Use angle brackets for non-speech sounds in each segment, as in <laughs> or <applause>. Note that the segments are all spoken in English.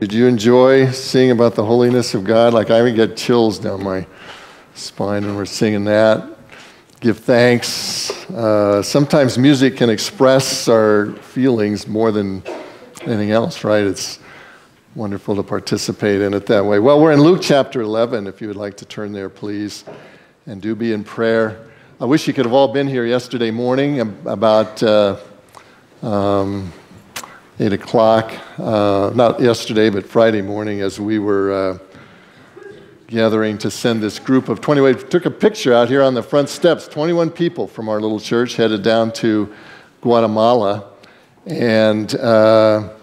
Did you enjoy singing about the holiness of God? Like I even get chills down my spine when we're singing that. Give thanks. Uh, sometimes music can express our feelings more than anything else, right? It's wonderful to participate in it that way. Well, we're in Luke chapter 11, if you would like to turn there, please. And do be in prayer. I wish you could have all been here yesterday morning about uh, um, 8 o'clock. Uh, not yesterday, but Friday morning as we were uh, gathering to send this group of 20. We took a picture out here on the front steps. 21 people from our little church headed down to Guatemala. And uh,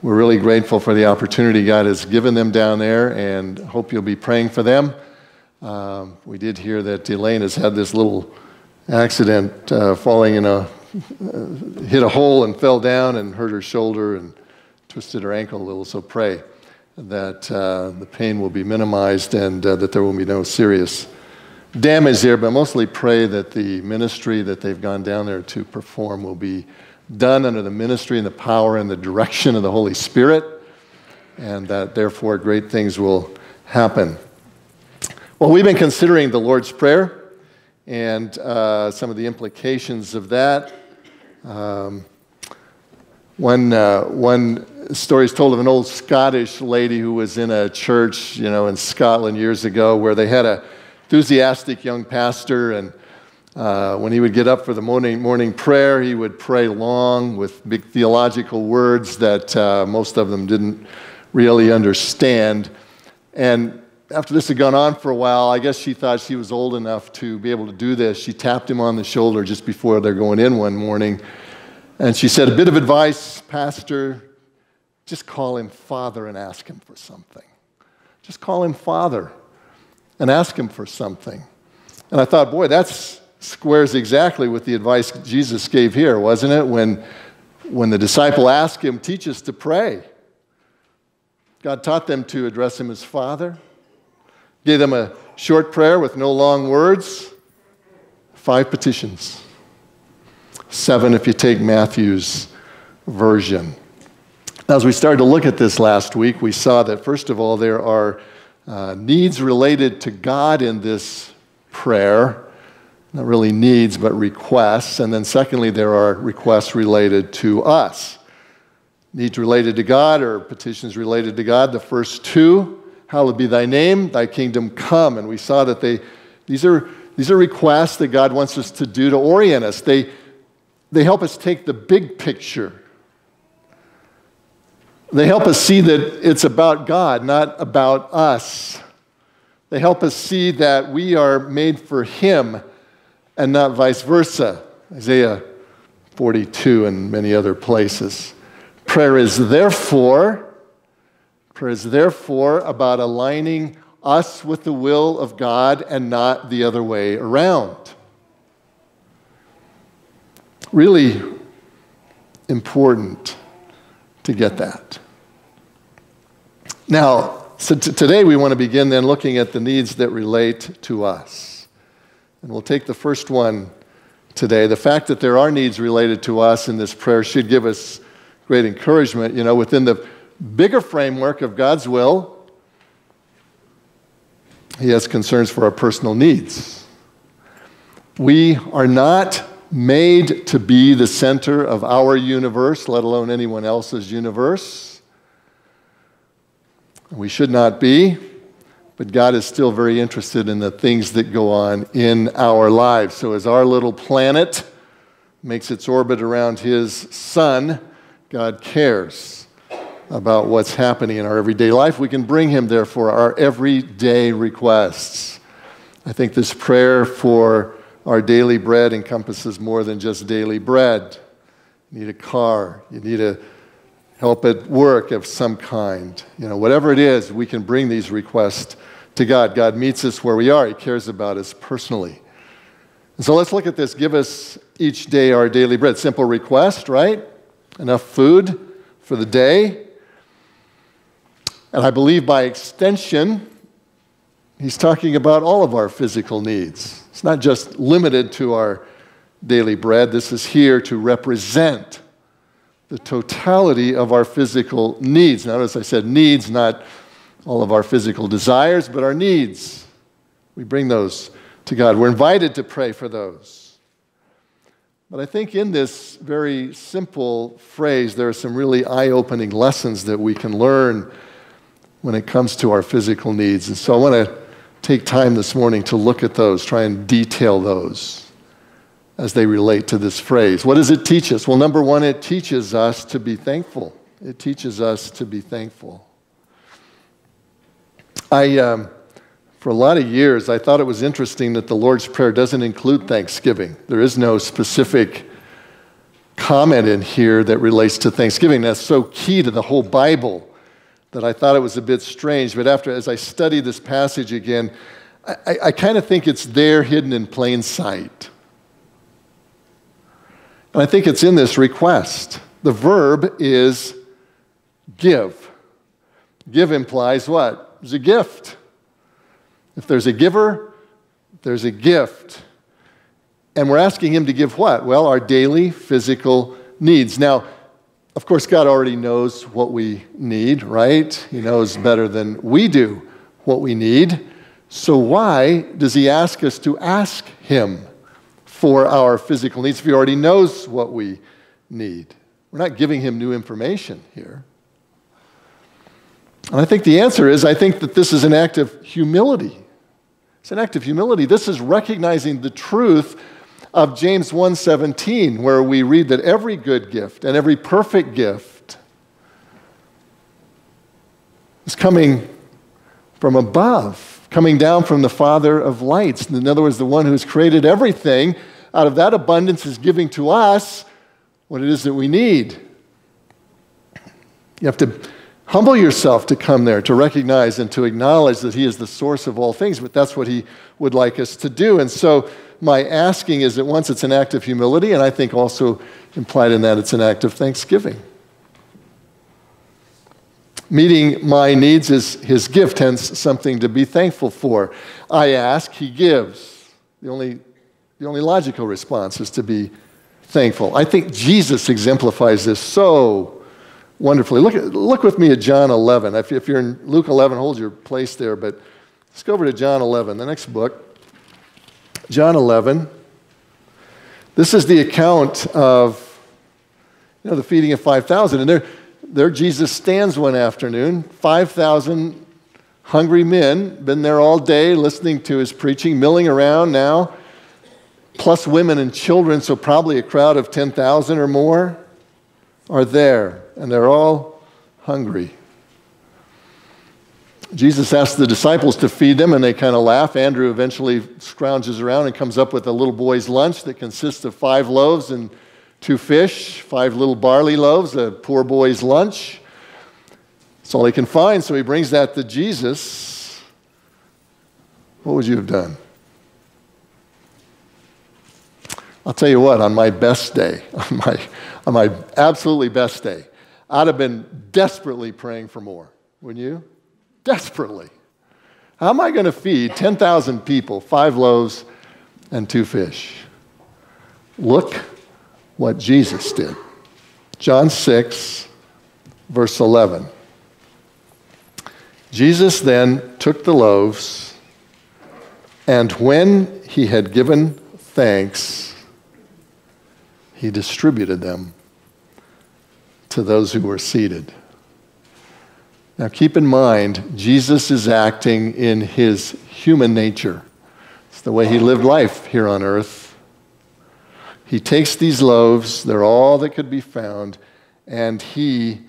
we're really grateful for the opportunity God has given them down there and hope you'll be praying for them. Um, we did hear that Elaine has had this little accident uh, falling in a, hit a hole and fell down and hurt her shoulder and twisted her ankle a little, so pray that uh, the pain will be minimized and uh, that there will be no serious damage there, but mostly pray that the ministry that they've gone down there to perform will be done under the ministry and the power and the direction of the Holy Spirit, and that therefore great things will happen. Well, we've been considering the Lord's Prayer and uh, some of the implications of that. Um, one, uh, one story is told of an old Scottish lady who was in a church, you know, in Scotland years ago, where they had a enthusiastic young pastor, and uh, when he would get up for the morning, morning prayer, he would pray long with big theological words that uh, most of them didn't really understand. And after this had gone on for a while, I guess she thought she was old enough to be able to do this. She tapped him on the shoulder just before they're going in one morning. And she said, A bit of advice, Pastor, just call him Father and ask him for something. Just call him Father and ask him for something. And I thought, boy, that squares exactly with the advice Jesus gave here, wasn't it? When, when the disciple asked him, Teach us to pray. God taught them to address him as Father, gave them a short prayer with no long words, five petitions. Seven if you take Matthew's version. As we started to look at this last week, we saw that, first of all, there are uh, needs related to God in this prayer not really needs, but requests. And then, secondly, there are requests related to us. Needs related to God or petitions related to God. The first two, hallowed be thy name, thy kingdom come. And we saw that they, these, are, these are requests that God wants us to do to orient us. They, they help us take the big picture. They help us see that it's about God, not about us. They help us see that we are made for Him and not vice versa. Isaiah 42 and many other places. Prayer is therefore, prayer is therefore about aligning us with the will of God and not the other way around. Really important to get that. Now, so today we want to begin then looking at the needs that relate to us. And we'll take the first one today. The fact that there are needs related to us in this prayer should give us great encouragement. You know, within the bigger framework of God's will, He has concerns for our personal needs. We are not made to be the center of our universe, let alone anyone else's universe. We should not be. But God is still very interested in the things that go on in our lives. So, as our little planet makes its orbit around His sun, God cares about what's happening in our everyday life. We can bring Him, therefore, our everyday requests. I think this prayer for our daily bread encompasses more than just daily bread. You need a car, you need a help at work of some kind. You know, whatever it is, we can bring these requests to God. God meets us where we are, He cares about us personally. And so let's look at this. Give us each day our daily bread. Simple request, right? Enough food for the day. And I believe by extension, he's talking about all of our physical needs. It's not just limited to our daily bread. This is here to represent the totality of our physical needs. Notice I said needs, not all of our physical desires, but our needs. We bring those to God. We're invited to pray for those. But I think in this very simple phrase, there are some really eye opening lessons that we can learn when it comes to our physical needs. And so I want to take time this morning to look at those, try and detail those as they relate to this phrase. What does it teach us? Well, number one, it teaches us to be thankful. It teaches us to be thankful. I, um, for a lot of years, I thought it was interesting that the Lord's Prayer doesn't include thanksgiving. There is no specific comment in here that relates to thanksgiving. That's so key to the whole Bible that I thought it was a bit strange. But after, as I studied this passage again, I, I kind of think it's there hidden in plain sight. And I think it's in this request. The verb is give. Give implies what? It's a gift. If there's a giver, there's a gift. And we're asking him to give what? Well, our daily physical needs. Now, of course, God already knows what we need, right? He knows better than we do what we need. So, why does He ask us to ask Him for our physical needs if he already knows what we need? We're not giving him new information here. And I think the answer is I think that this is an act of humility. It's an act of humility. This is recognizing the truth of James 1:17 where we read that every good gift and every perfect gift is coming from above, coming down from the Father of lights. In other words, the one who's created everything out of that abundance is giving to us what it is that we need. You have to humble yourself to come there, to recognize and to acknowledge that He is the source of all things, but that's what He would like us to do. And so, my asking is that once it's an act of humility, and I think also implied in that it's an act of thanksgiving. Meeting my needs is His gift, hence something to be thankful for. I ask, He gives. The only the only logical response is to be thankful. I think Jesus exemplifies this so wonderfully. Look, look with me at John 11. If, if you're in Luke 11, hold your place there, but let's go over to John 11, the next book. John 11. This is the account of you know, the feeding of 5,000. And there, there Jesus stands one afternoon, 5,000 hungry men, been there all day listening to his preaching, milling around now plus women and children, so probably a crowd of 10,000 or more, are there, and they're all hungry. Jesus asks the disciples to feed them, and they kind of laugh. Andrew eventually scrounges around and comes up with a little boy's lunch that consists of five loaves and two fish, five little barley loaves, a poor boy's lunch. That's all he can find, so he brings that to Jesus. What would you have done? I'll tell you what, on my best day, <laughs> on my, on my absolutely best day, I'd have been desperately praying for more, wouldn't you? Desperately. How am I going to feed 10,000 people, five loaves and two fish? Look what Jesus did. John 6, verse 11. Jesus then took the loaves, and when he had given thanks, he distributed them to those who were seated. Now, keep in mind, Jesus is acting in his human nature. It's the way he lived life here on earth. He takes these loaves, they're all that could be found, and he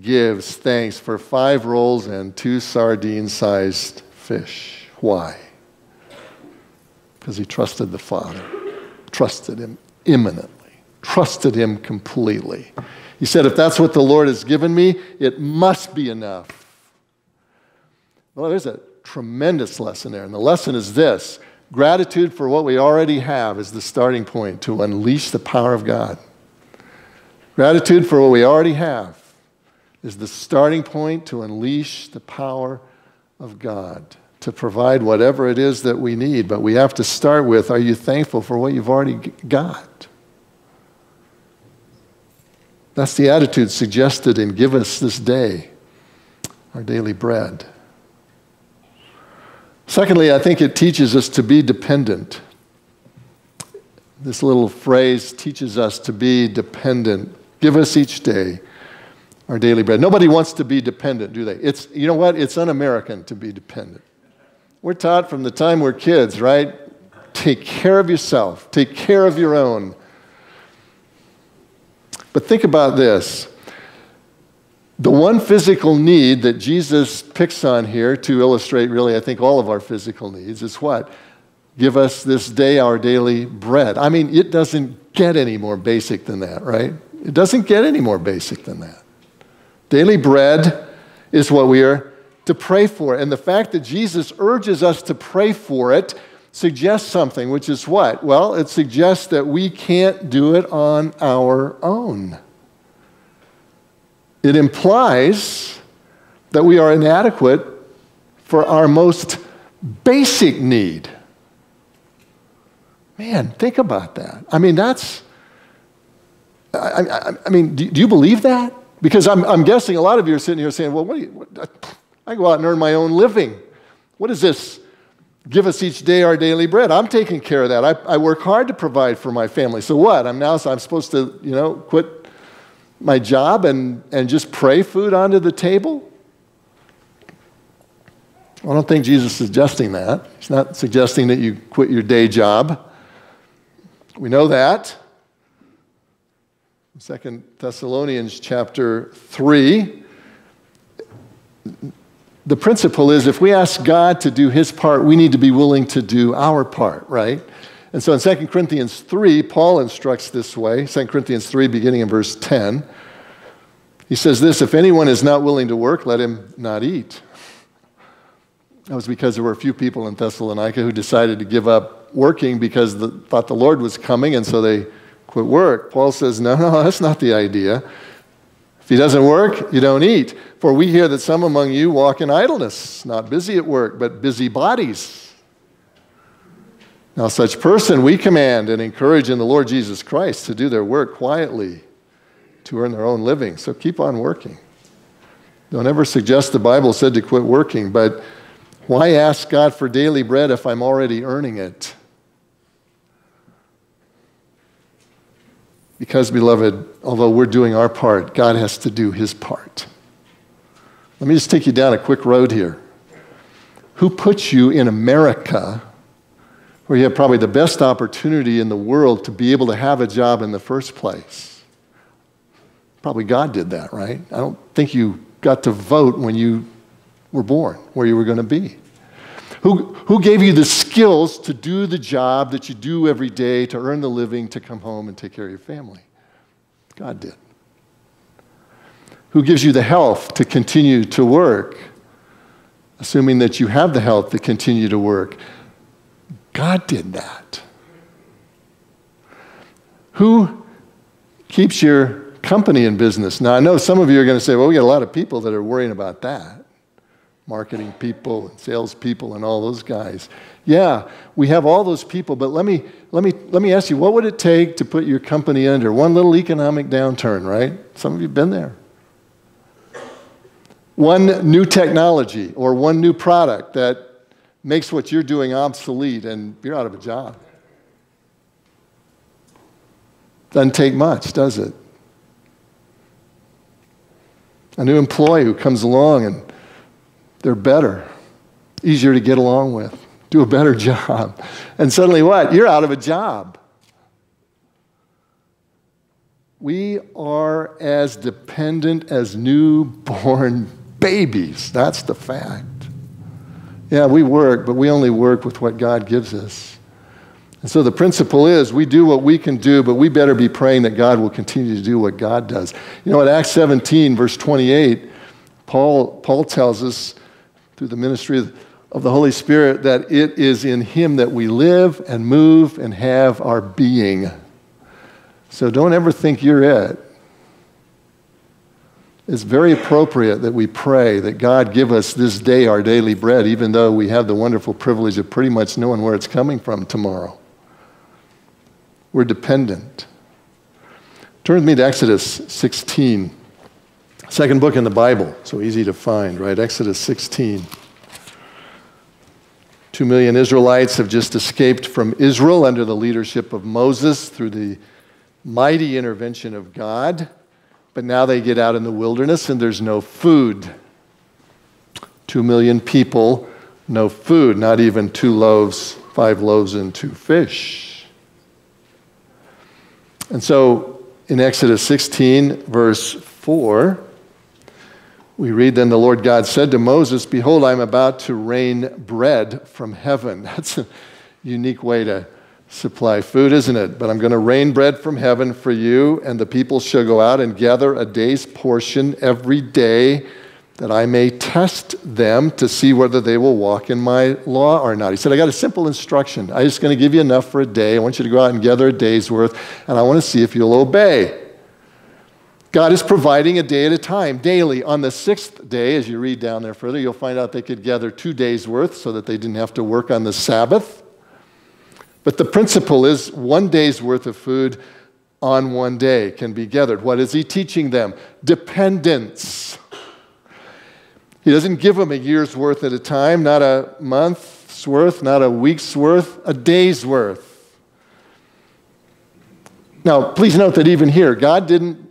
gives thanks for five rolls and two sardine sized fish. Why? Because he trusted the Father, trusted him imminently trusted him completely. He said, If that's what the Lord has given me, it must be enough. Well, there's a tremendous lesson there. And the lesson is this gratitude for what we already have is the starting point to unleash the power of God. Gratitude for what we already have is the starting point to unleash the power of God, to provide whatever it is that we need. But we have to start with are you thankful for what you've already got? That's the attitude suggested in Give Us This Day, our daily bread. Secondly, I think it teaches us to be dependent. This little phrase teaches us to be dependent. Give us each day our daily bread. Nobody wants to be dependent, do they? It's, you know what? It's un American to be dependent. We're taught from the time we're kids, right? Take care of yourself, take care of your own. But think about this. The one physical need that Jesus picks on here to illustrate, really, I think, all of our physical needs is what? Give us this day our daily bread. I mean, it doesn't get any more basic than that, right? It doesn't get any more basic than that. Daily bread is what we are to pray for. And the fact that Jesus urges us to pray for it suggests something, which is what? Well, it suggests that we can't do it on our own. It implies that we are inadequate for our most basic need. Man, think about that. I mean, that's, I, I, I mean, do, do, you believe that? Because I'm, I'm guessing a lot of you are sitting here saying, well, what, you, what I go out and earn my own living. What is this? Give us each day our daily bread. I'm taking care of that. I, I work hard to provide for my family. So what? I'm now I'm supposed to, you know, quit my job and, and just pray food onto the table? I don't think Jesus is suggesting that. He's not suggesting that you quit your day job. We know that. Second Thessalonians chapter 3 the principle is if we ask God to do his part, we need to be willing to do our part, right? And so in 2 Corinthians 3, Paul instructs this way 2 Corinthians 3, beginning in verse 10. He says this If anyone is not willing to work, let him not eat. That was because there were a few people in Thessalonica who decided to give up working because they thought the Lord was coming, and so they quit work. Paul says, No, no, that's not the idea. If he doesn't work, you don't eat. For we hear that some among you walk in idleness, not busy at work, but busy bodies. Now, such person we command and encourage in the Lord Jesus Christ to do their work quietly, to earn their own living. So keep on working. Don't ever suggest the Bible said to quit working, but why ask God for daily bread if I'm already earning it? Because, beloved, although we're doing our part, God has to do his part. Let me just take you down a quick road here. Who puts you in America, where you have probably the best opportunity in the world to be able to have a job in the first place? Probably God did that, right? I don't think you got to vote when you were born, where you were going to be. Who, who gave you the skills to do the job that you do every day, to earn the living, to come home and take care of your family? God did. Who gives you the health to continue to work, assuming that you have the health to continue to work? God did that. Who keeps your company in business? Now, I know some of you are going to say, well, we got a lot of people that are worrying about that marketing people and salespeople and all those guys. Yeah, we have all those people, but let me, let, me, let me ask you, what would it take to put your company under one little economic downturn, right? Some of you have been there. One new technology or one new product that makes what you're doing obsolete and you're out of a job. Doesn't take much, does it? A new employee who comes along and they're better, easier to get along with, do a better <laughs> job. And suddenly, what? You're out of a job. We are as dependent as newborn <laughs> babies. That's the fact. Yeah, we work, but we only work with what God gives us. And so the principle is we do what we can do, but we better be praying that God will continue to do what God does. You know, in Acts 17, verse 28, Paul, Paul tells us through the ministry of the Holy Spirit that it is in Him that we live and move and have our being. So don't ever think you're it. It's very appropriate that we pray that God give us this day our daily bread, even though we have the wonderful privilege of pretty much knowing where it's coming from tomorrow. We're dependent. Turn with me to Exodus 16. Second book in the Bible, so easy to find, right? Exodus 16. Two million Israelites have just escaped from Israel under the leadership of Moses through the mighty intervention of God. But now they get out in the wilderness and there's no food. Two million people, no food, not even two loaves, five loaves and two fish. And so in Exodus 16, verse 4, we read, Then the Lord God said to Moses, Behold, I'm about to rain bread from heaven. <laughs> That's a unique way to supply food, isn't it? But I'm going to rain bread from heaven for you, and the people shall go out and gather a day's portion every day, that I may test them to see whether they will walk in my law or not. He said, I got a simple instruction. I'm just going to give you enough for a day. I want you to go out and gather a day's worth, and I want to see if you'll obey. God is providing a day at a time, daily. On the sixth day, as you read down there further, you'll find out they could gather two days' worth so that they didn't have to work on the Sabbath. But the principle is one day's worth of food on one day can be gathered. What is he teaching them? Dependence. He doesn't give them a year's worth at a time, not a month's worth, not a week's worth, a day's worth. Now, please note that even here, God didn't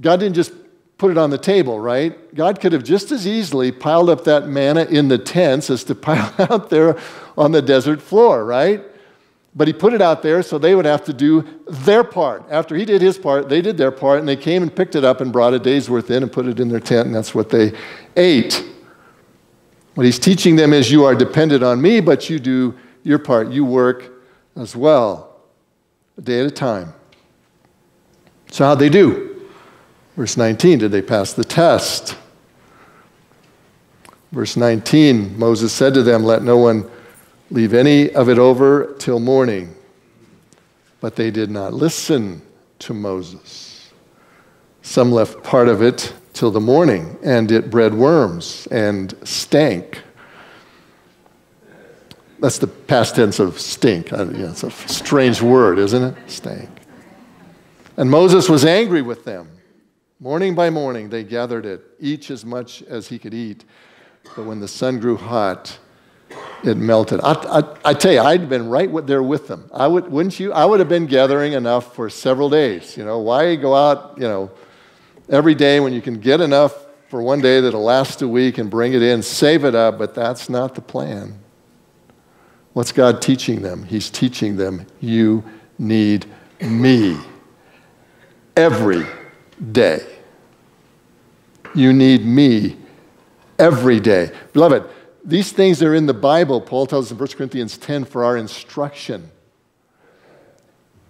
God didn't just put it on the table, right? God could have just as easily piled up that manna in the tents as to <laughs> pile out there on the desert floor, right? But he put it out there so they would have to do their part. After he did his part, they did their part, and they came and picked it up and brought a day's worth in and put it in their tent, and that's what they ate. What he's teaching them is you are dependent on me, but you do your part. You work as well, a day at a time. So, how'd they do? Verse 19, did they pass the test? Verse 19, Moses said to them, Let no one leave any of it over till morning. But they did not listen to Moses. Some left part of it till the morning, and it bred worms and stank. That's the past tense of stink. it's a strange word, isn't it? Stank. And Moses was angry with them. Morning by morning, they gathered it, each as much as he could eat. But when the sun grew hot, it melted. I, I, I tell you, I'd been right there with them. I would, wouldn't you? I would have been gathering enough for several days. You know, why go out, you know, every day when you can get enough for one day that'll last a week and bring it in, save it up, but that's not the plan. What's God teaching them? He's teaching them, you need me every day. You need me every day. Beloved, these things are in the Bible. Paul tells us in 1 Corinthians 10 for our instruction.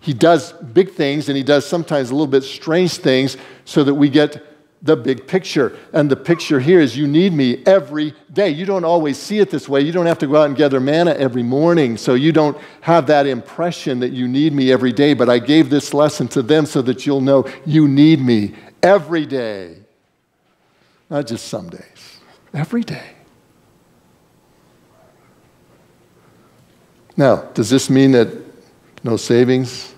He does big things and he does sometimes a little bit strange things so that we get the big picture. And the picture here is you need me every day. You don't always see it this way. You don't have to go out and gather manna every morning, so you don't have that impression that you need me every day. But I gave this lesson to them so that you'll know you need me every day. Not just some days, every day. Now, does this mean that no savings,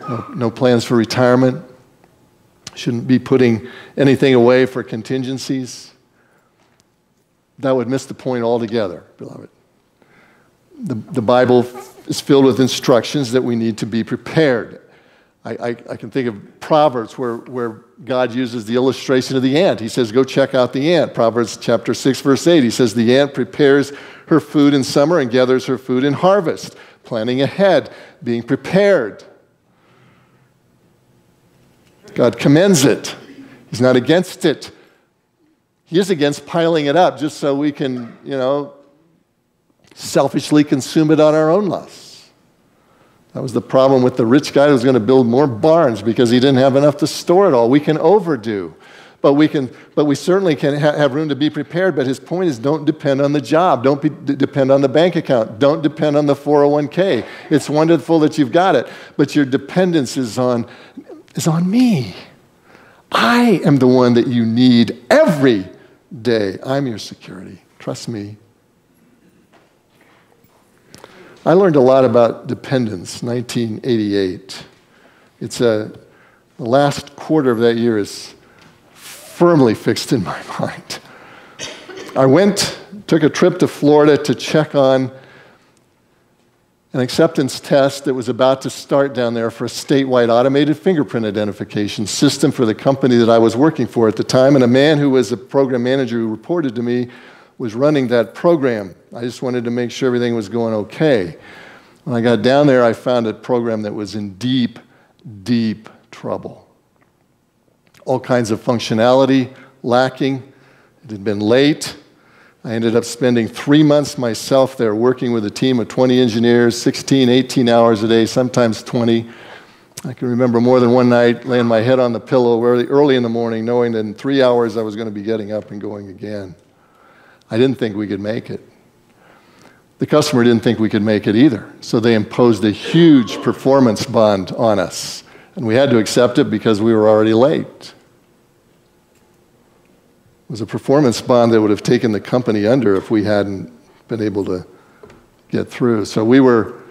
no, no plans for retirement? Shouldn't be putting anything away for contingencies. That would miss the point altogether, beloved. The, the Bible is filled with instructions that we need to be prepared. I, I, I, can think of Proverbs where, where God uses the illustration of the ant. He says, Go check out the ant. Proverbs chapter 6, verse 8. He says, The ant prepares her food in summer and gathers her food in harvest, planning ahead, being prepared. God commends it. He's not against it. He is against piling it up just so we can, you know, selfishly consume it on our own lusts. That was the problem with the rich guy who was going to build more barns because he didn't have enough to store it all. We can overdo. But we, can, but we certainly can ha- have room to be prepared. But his point is don't depend on the job. Don't be, d- depend on the bank account. Don't depend on the 401k. It's wonderful that you've got it, but your dependence is on is on me. I am the one that you need every day. I'm your security. Trust me. I learned a lot about dependence, 1988. It's a, The last quarter of that year is firmly fixed in my <laughs> mind. I went, took a trip to Florida to check on an acceptance test that was about to start down there for a statewide automated fingerprint identification system for the company that I was working for at the time. And a man who was a program manager who reported to me was running that program. I just wanted to make sure everything was going okay. When I got down there, I found a program that was in deep, deep trouble. All kinds of functionality lacking. It had been late. I ended up spending three months myself there working with a team of 20 engineers, 16, 18 hours a day, sometimes 20. I can remember more than one night laying my head on the pillow early, in the morning, knowing that in three hours I was going to be getting up and going again. I didn't think we could make it. The customer didn't think we could make it either, so they imposed a huge performance bond on us. And we had to accept it because we were already late was a performance bond that would have taken the company under if we hadn't been able to get through. So we were,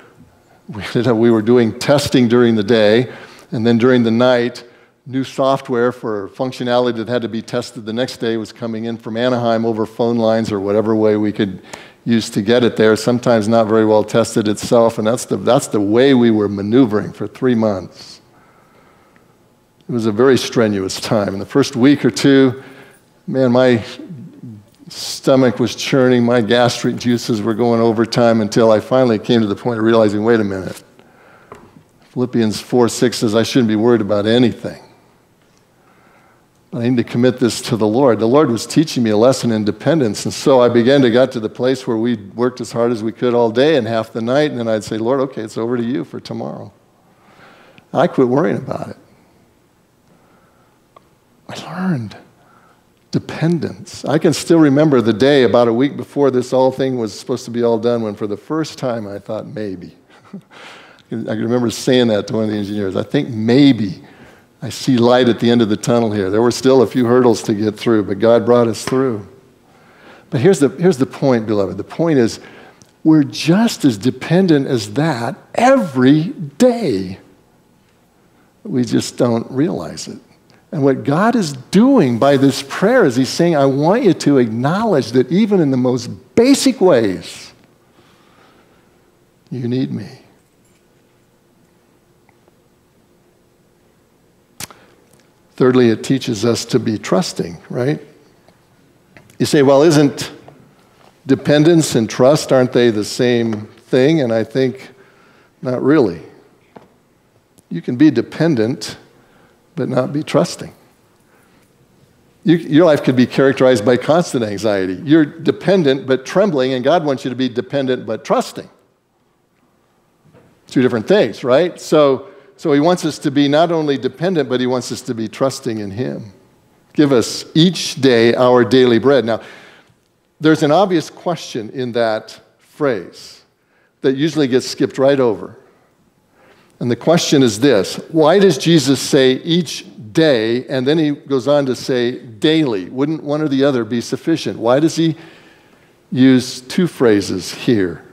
we were doing testing during the day, and then during the night, new software for functionality that had to be tested the next day was coming in from Anaheim over phone lines or whatever way we could use to get it there, sometimes not very well tested itself, and that's the, that's the way we were maneuvering for three months. It was a very strenuous time. In the first week or two, man, my stomach was churning, my gastric juices were going overtime until I finally came to the point of realizing wait a minute. Philippians 4 6 says, I shouldn't be worried about anything. I need to commit this to the Lord. The Lord was teaching me a lesson in dependence. And so I began to get to the place where we worked as hard as we could all day and half the night. And then I'd say, Lord, okay, it's over to you for tomorrow. I quit worrying about it. I learned dependence. I can still remember the day about a week before this all thing was supposed to be all done when for the first time I thought maybe. <laughs> I can remember saying that to one of the engineers. I think maybe I see light at the end of the tunnel here. There were still a few hurdles to get through, but God brought us through. But here's the, here's the point, beloved. The point is, we're just as dependent as that every day. We just don't realize it. And what God is doing by this prayer is He's saying, I want you to acknowledge that even in the most basic ways, you need me. Thirdly, it teaches us to be trusting, right? You say, well, isn't dependence and trust, aren't they the same thing? And I think not really. You can be dependent but not be trusting. You, your life could be characterized by constant anxiety. You're dependent but trembling, and God wants you to be dependent but trusting. Two different things, right? So, so He wants us to be not only dependent, but He wants us to be trusting in Him. Give us each day our daily bread. Now, there's an obvious question in that phrase that usually gets skipped right over. And the question is this why does Jesus say each day, and then he goes on to say daily? Wouldn't one or the other be sufficient? Why does he use two phrases here?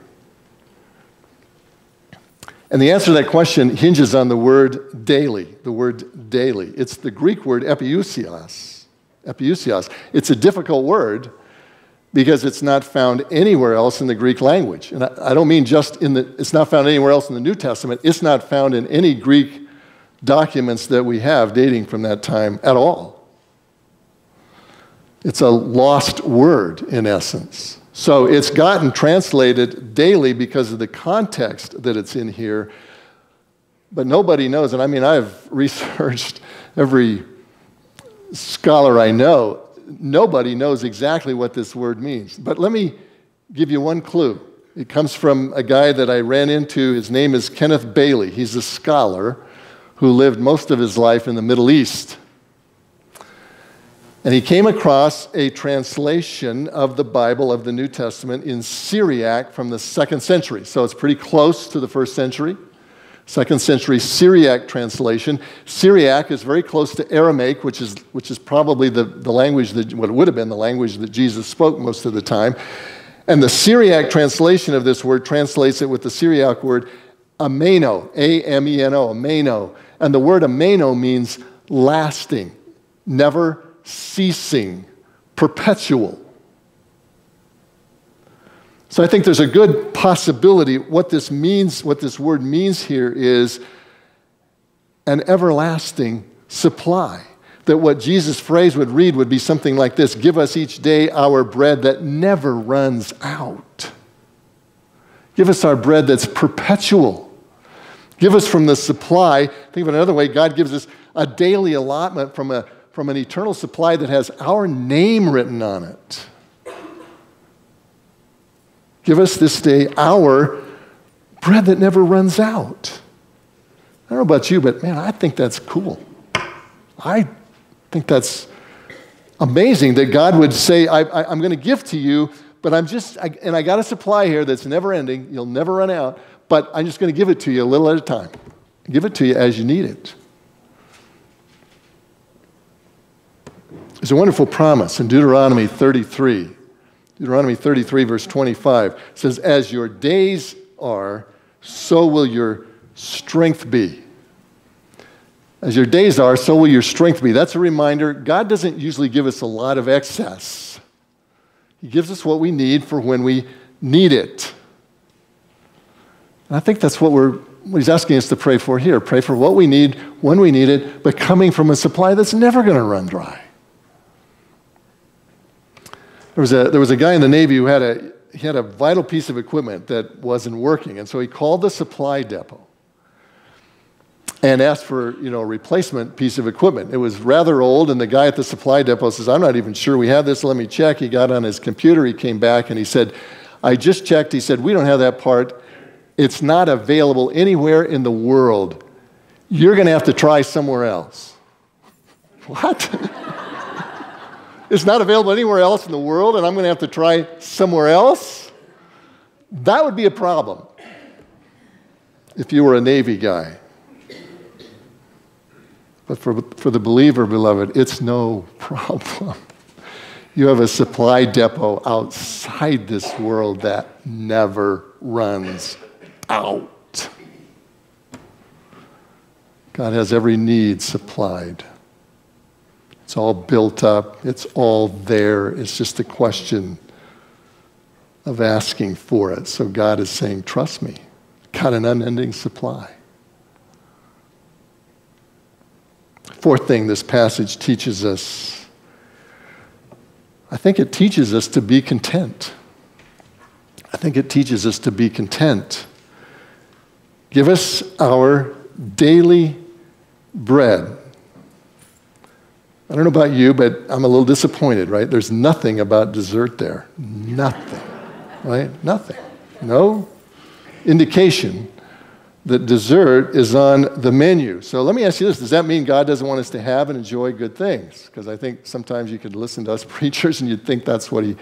And the answer to that question hinges on the word daily, the word daily. It's the Greek word epiousios. Epiousios. It's a difficult word because it's not found anywhere else in the Greek language. And I, don't mean just in the, it's not found anywhere else in the New Testament. It's not found in any Greek documents that we have dating from that time at all. It's a lost word in essence. So it's gotten translated daily because of the context that it's in here. But nobody knows, and I mean, I've <laughs> researched every scholar I know nobody knows exactly what this word means. But let me give you one clue. It comes from a guy that I ran into. His name is Kenneth Bailey. He's a scholar who lived most of his life in the Middle East. And he came across a translation of the Bible, of the New Testament, in Syriac from the second century. So it's pretty close to the first century second century Syriac translation. Syriac is very close to Aramaic, which is, which is probably the, the language that, what would have been the language that Jesus spoke most of the time. And the Syriac translation of this word translates it with the Syriac word Ameno, A M E N O, ameno. And the word ameno means lasting, never ceasing, perpetual. So I think there's a good possibility. What this means, what this word means here is an everlasting supply. That what Jesus' phrase would read would be something like this Give us each day our bread that never runs out. Give us our bread that's perpetual. Give us from the supply. Think of it another way God gives us a daily allotment from, a, from an eternal supply that has our name written on it. Give us this day our bread that never runs out. I don't know about you, but man, I think that's cool. I think that's amazing that God would say, I, am going to give to you, but I'm just, I, and I got a supply here that's never ending. You'll never run out, but I'm just going to give it to you a little at a time. Give it to you as you need it. It's a wonderful promise in Deuteronomy 33. Deuteronomy 33, verse 25 says, As your days are, so will your strength be. As your days are, so will your strength be. That's a reminder. God doesn't usually give us a lot of excess, He gives us what we need for when we need it. And I think that's what, we're, what He's asking us to pray for here. Pray for what we need when we need it, but coming from a supply that's never going to run dry. There was, a, there was a guy in the Navy who had a, he had a vital piece of equipment that wasn't working, and so he called the supply depot and asked for you know a replacement piece of equipment. It was rather old, and the guy at the supply depot says, "I'm not even sure we have this. Let me check." He got on his computer. He came back and he said, "I just checked." He said, "We don't have that part. It's not available anywhere in the world. You're going to have to try somewhere else." <laughs> What? <laughs> it's not available anywhere else in the world, and I'm going to have to try somewhere else? That would be a problem if you were a Navy guy. But for, for the believer, beloved, it's no <laughs> problem. You have a supply depot outside this world that never runs out. God has every need supplied. It's all built up, it's all there. It's just a question of asking for it. So God is saying, Trust me, got an unending supply. Fourth thing this passage teaches us I think it teaches us to be content. I think it teaches us to be content. Give us our daily bread. I don't know about you, but I'm a little disappointed, right? There's nothing about dessert there. Nothing, right? Nothing. No indication that dessert is on the menu. So let me ask you this Does that mean God doesn't want us to have and enjoy good things? Because I think sometimes you could listen to us <laughs> preachers and you'd think that's what he,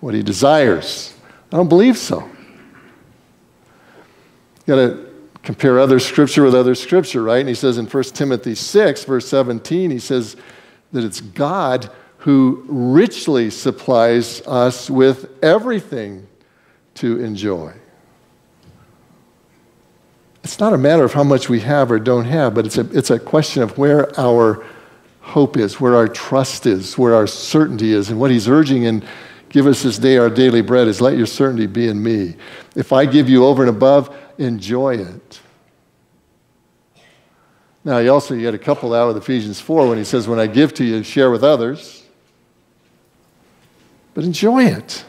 what he desires. I don't believe so. You got to compare other scripture with other scripture, right? And he says in 1 Timothy 6, verse 17, he says that it's God who richly supplies us with everything to enjoy. It's not a matter of how much we have or don't have, but it's a, it's a question of where our hope is, where our trust is, where our certainty is. And what he's urging in Give us this day our daily bread is let your certainty be in me. If I give you over and above, enjoy it. Now, you also you a couple out with Ephesians 4 when he says, When I give to you, share with others. But enjoy it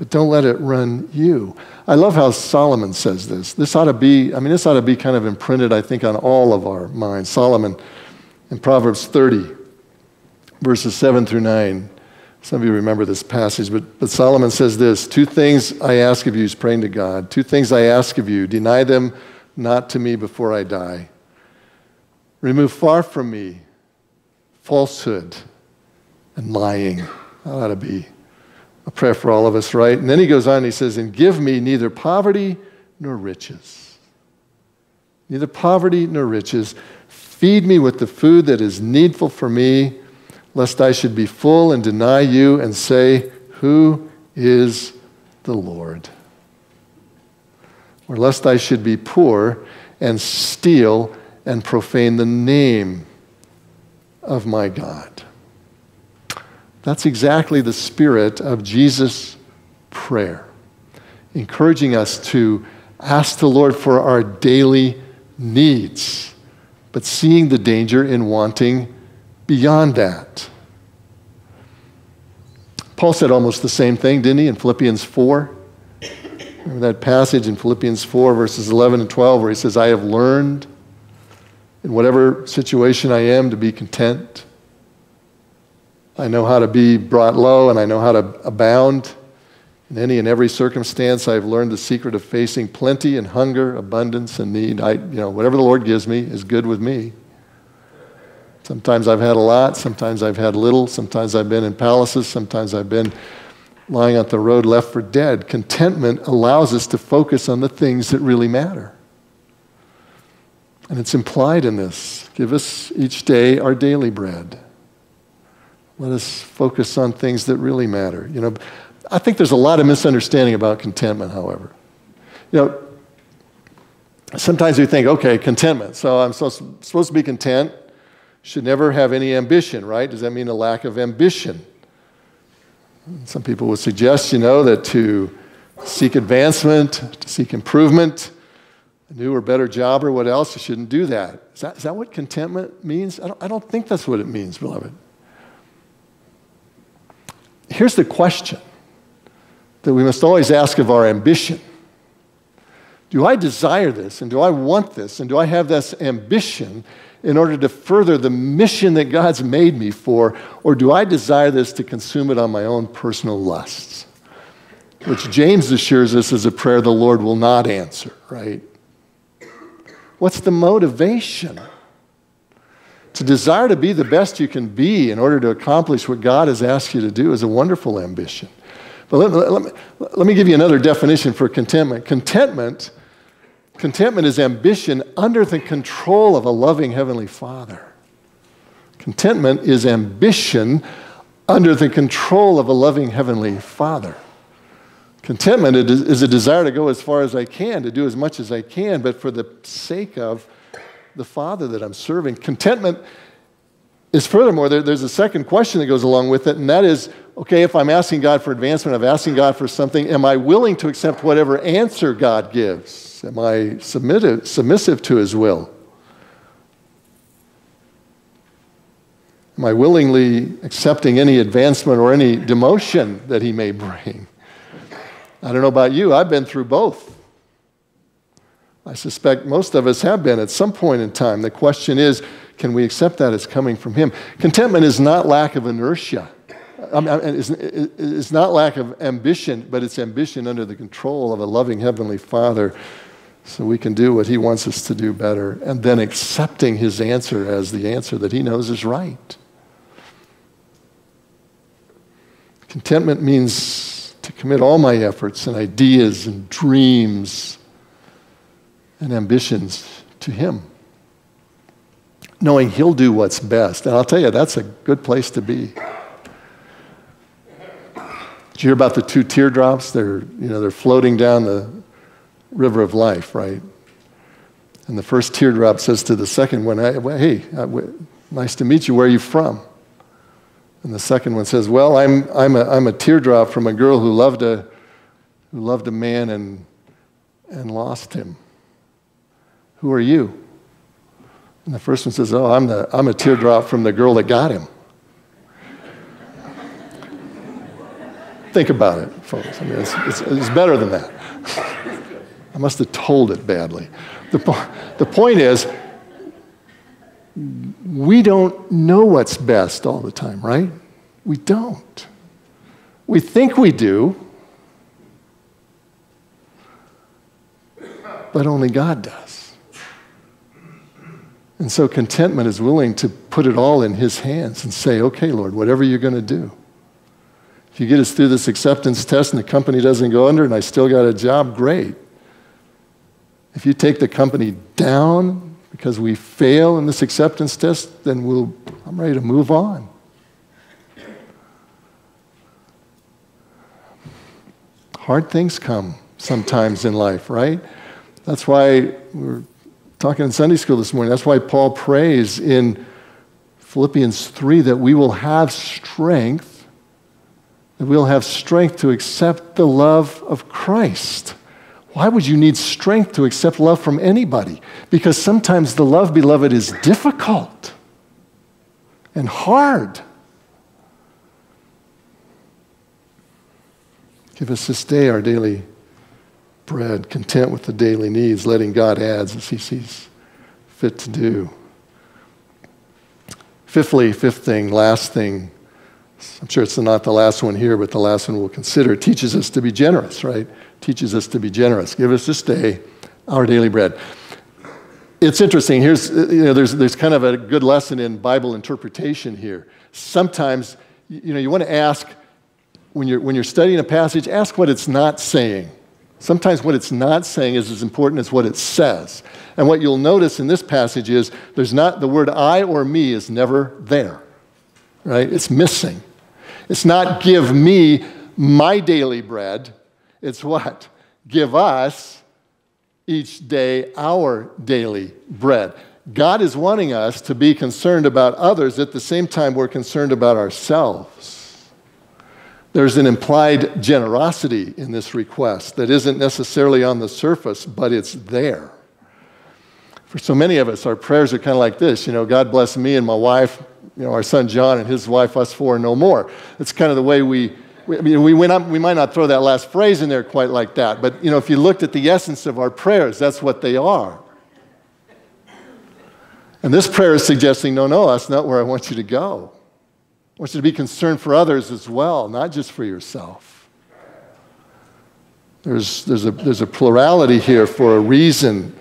but don't let it run you. I love how Solomon says this. This ought to be, I mean, this ought to be kind of imprinted, I think, on all of our minds. Solomon in Proverbs 30, verses 7 through 9. Some of you remember this passage, but, but Solomon says this Two things I ask of you, he's praying to God. Two things I ask of you, deny them not to me before I die. Remove far from me falsehood and lying. That ought to be a prayer for all of us, right? And then he goes on, he says, And give me neither poverty nor riches. Neither poverty nor riches. Feed me with the food that is needful for me, lest I should be full and deny you and say, Who is the Lord? Or lest I should be poor and steal and profane the name of my God. That's exactly the spirit of Jesus' prayer, encouraging us to ask the Lord for our daily needs, but seeing the danger in wanting beyond that. Paul said almost the same thing, didn't he, in Philippians 4? Remember that passage in Philippians 4, verses 11 and 12, where he says, I have learned in whatever situation I am to be content. I know how to be brought low and I know how to abound. In any and every circumstance, I've learned the secret of facing plenty and hunger, abundance and need. I, you know, whatever the Lord gives me is good with me. Sometimes I've had a lot, sometimes I've had little, sometimes I've been in palaces, sometimes I've been lying on the road left for dead. Contentment allows us to focus on the things that really matter. And it's implied in this give us each day our daily bread. Let us focus on things that really matter. You know, I think there's a lot of misunderstanding about contentment, however. You know, sometimes we think, okay, contentment. So I'm supposed to be content, should never have any ambition, right? Does that mean a lack of ambition? Some people would suggest, you know, that to seek advancement, to seek improvement, a new or better job or what else, you shouldn't do that. Is that, is that what contentment means? I don't, I don't think that's what it means, beloved. Here's the question that we must always ask of our ambition Do I desire this? And do I want this? And do I have this ambition in order to further the mission that God's made me for? Or do I desire this to consume it on my own personal lusts? Which James assures us is a prayer the Lord will not answer, right? What's the motivation? To desire to be the best you can be in order to accomplish what God has asked you to do is a wonderful ambition. But let, let, let, me, let me give you another definition for contentment. Contentment Contentment is ambition under the control of a loving Heavenly Father. Contentment is ambition under the control of a loving Heavenly Father. Contentment is a desire to go as far as I can, to do as much as I can, but for the sake of the Father that I'm serving. Contentment is furthermore, there, there's a second question that goes along with it, and that is okay, if I'm asking God for advancement, I'm asking God for something, am I willing to accept whatever answer God gives? Am I submissive, submissive to his will? Am I willingly accepting any advancement or any demotion that he may bring? I don't know about you, I've been through both. I suspect most of us have been at some point in time. The question is can we accept that as coming from him? Contentment is not lack of inertia. Um, it's, it's not lack of ambition, but it's ambition under the control of a loving Heavenly Father so we can do what He wants us to do better, and then accepting His answer as the answer that He knows is right. Contentment means to commit all my efforts and ideas and dreams and ambitions to Him, knowing He'll do what's best. And I'll tell you, that's a good place to be. Did you hear about the two teardrops? They're, you know, they're floating down the river of life, right? And the first teardrop says to the second one, Hey, nice to meet you. Where are you from? And the second one says, Well, I'm, I'm, a, I'm a teardrop from a girl who loved a, who loved a man and, and lost him. Who are you? And the first one says, Oh, I'm, the, I'm a teardrop from the girl that got him. Think about it, folks. I mean, it's, it's, it's better than that. I must have told it badly. The, po- the point is, we don't know what's best all the time, right? We don't. We think we do, but only God does. And so contentment is willing to put it all in His hands and say, okay, Lord, whatever you're going to do. If you get us through this acceptance test and the company doesn't go under and I still got a job, great. If you take the company down because we fail in this acceptance test, then we'll, I'm ready to move on. Hard things come sometimes in life, right? That's why we we're talking in Sunday school this morning. That's why Paul prays in Philippians 3 that we will have strength, that we'll have strength to accept the love of Christ. Why would you need strength to accept love from anybody? Because sometimes the love, beloved, is difficult and hard. Give us this day our daily bread, content with the daily needs, letting God add as he sees fit to do. Fifthly, fifth thing, last thing, I'm sure it's not the last one here, but the last one we'll consider, teaches us to be generous, right? Teaches us to be generous. Give us this day our daily bread. It's interesting. Here's, uh, you know, there's, there's kind of a good lesson in Bible interpretation here. Sometimes, you know, you want to ask, when you're, when you're studying a passage, ask what it's not saying. Sometimes what it's not saying is as important as what it says. And what you'll notice in this passage is there's not the word I or me is never there. Right? It's missing. It's not give me my daily bread. It's what? Give us each day our daily bread. God is wanting us to be concerned about others at the same time we're concerned about ourselves. There's an implied generosity in this request that isn't necessarily on the surface, but it's there. For so many of us, our prayers are kind of like this you know, God bless me and my wife, you know, our son John and his wife, us four, no more. That's kind of the way we, we I mean, we, we, might not throw that last phrase in there quite like that, but, you know, if you looked at the essence of our prayers, that's what they are. And this prayer is suggesting, no, no, that's not where I want you to go. I want you to be concerned for others as well, not just for yourself. There's, there's, a, there's a plurality here for a reason.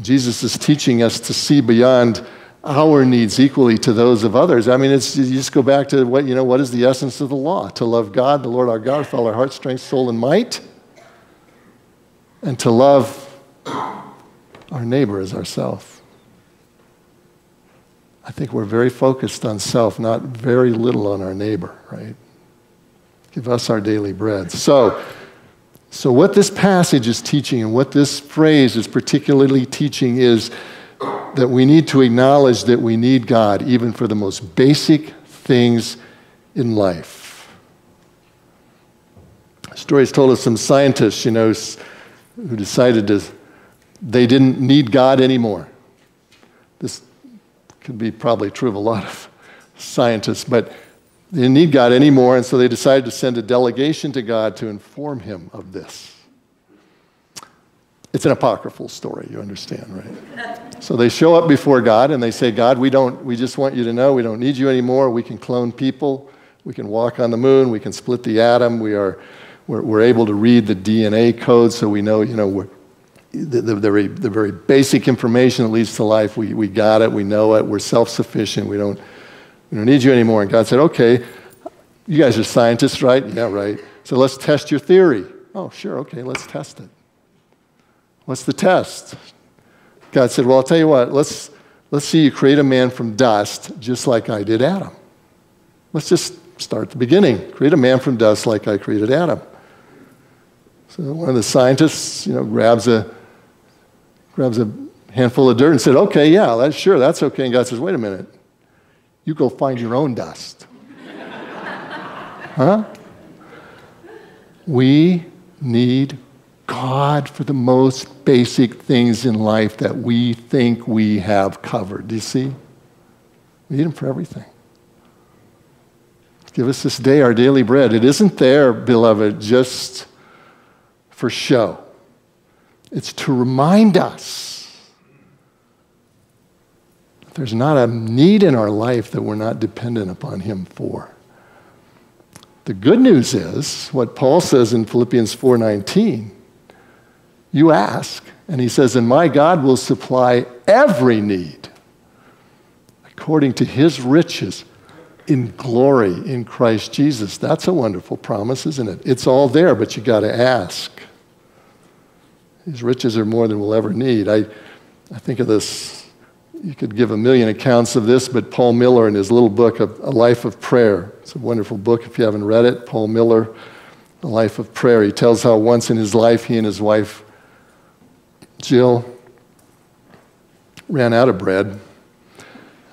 Jesus is teaching us to see beyond our needs equally to those of others. I mean, it's, you just go back to what, you know, what is the essence of the law? To love God, the Lord our God, with all our heart, strength, soul, and might, and to love our neighbor as ourselves. I think we're very focused on self, not very little on our neighbor, right? Give us our daily bread. So, so what this passage is teaching and what this phrase is particularly teaching is that we need to acknowledge that we need God even for the most basic things in life. Stories told us some scientists, you know, who decided to, they didn't need God anymore. This could be probably true of a lot of scientists, but they didn't need God anymore, and so they decided to send a delegation to God to inform him of this. It's an apocryphal story, you understand, right? so they show up before God and they say, God, we, don't, we just want you to know we don't need you anymore. We can clone people. We can walk on the moon. We can split the atom. We are, we're, we're able to read the DNA code so we know, you know, the, the, the, very, the very basic information that leads to life. We, we got it, we know it, we're self sufficient, we don't, we don't need you anymore. And God said, okay, you guys are scientists, right? Yeah, right. So let's test your theory. Oh, sure, okay, let's test it. What's the test? God said, well, I'll tell you what, let's, let's see you create a man from dust just like I did Adam. Let's just start the beginning. Create a man from dust like I created Adam. So one of the scientists, you know, grabs a grabs a handful of dirt and said, Okay, yeah, sure, that's okay. And God says, Wait a minute. You go find your own dust. <laughs> huh? We need God for the most basic things in life that we think we have covered. Do you see? We need Him for everything. Give us this day our daily bread. It isn't there, beloved, just for show. It's to remind us that there's not a need in our life that we're not dependent upon Him for. The good news is what Paul says in Philippians 4:19. You ask, and he says, "And my God will supply every need according to his riches in glory in Christ Jesus." That's a wonderful promise, isn't it? It's all there, but you got to ask. These riches are more than we'll ever need. I, I think of this, you could give a million accounts of this, but Paul Miller in his little book, a Life of Prayer, it's a wonderful book if you haven't read it. Paul Miller, A Life of Prayer. He tells how once in his life he and his wife Jill ran out of bread.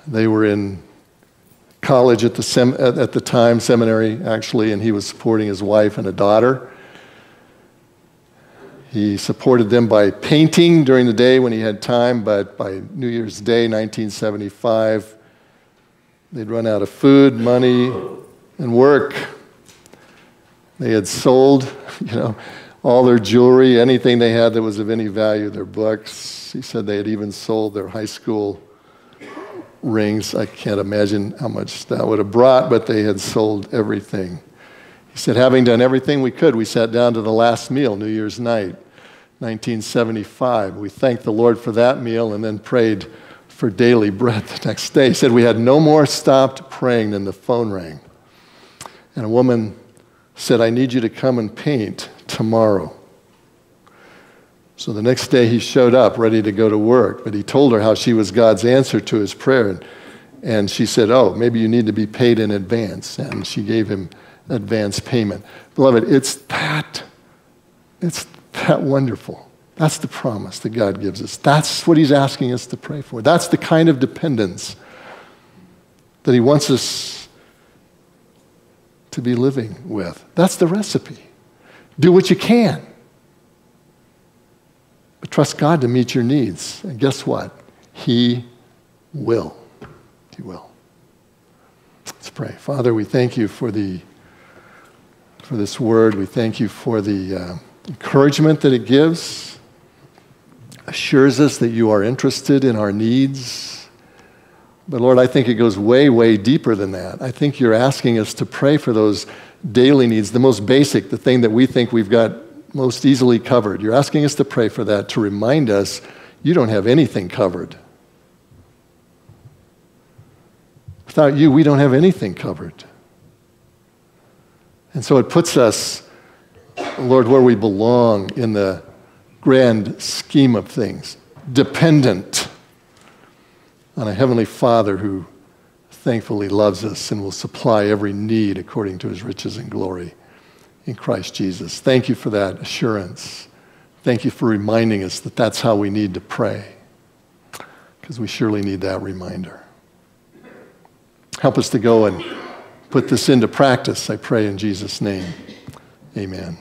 They were in college at the, sem- at the time, seminary actually, and he was supporting his wife and a daughter. He supported them by painting during the day when he had time, but by New Year's Day, 1975, they'd run out of food, money, and work. They had sold, <laughs> you know, all their jewelry, anything they had that was of any value, their books. He said they had even sold their high school rings. I can't imagine how much that would have brought, but they had sold everything. He said, having done everything we could, we sat down to the last meal, New Year's night. 1975. We thanked the Lord for that meal and then prayed for daily bread the next day. He said we had no more stopped praying than the phone rang. And a woman said, I need you to come and paint tomorrow. So the next day he showed up ready to go to work, but he told her how she was God's answer to his prayer. And, and she said, Oh, maybe you need to be paid in advance. And she gave him advance payment. Beloved, it's that. It's that wonderful? That's the promise that God gives us. That's what He's asking us to pray for. That's the kind of dependence that He wants us to be living with. That's the recipe. Do what you can, but trust God to meet your needs. And guess what? He will. He will. Let's pray. Father, we thank you for the for this word. We thank you for the uh, encouragement that it gives assures us that you are interested in our needs. But Lord, I think it goes way, way deeper than that. I think you're asking us to pray for those daily needs, the most basic, the thing that we think we've got most easily covered. You're asking us to pray for that to remind us you don't have anything covered. Without you, we don't have anything covered. And so it puts us Lord, where we belong in the grand scheme of things, dependent on a Heavenly Father who thankfully loves us and will supply every need according to his riches and glory in Christ Jesus. Thank you for that assurance. Thank you for reminding us that that's how we need to pray, because we surely need that reminder. Help us to go and put this into practice, I pray in Jesus' name. Amen.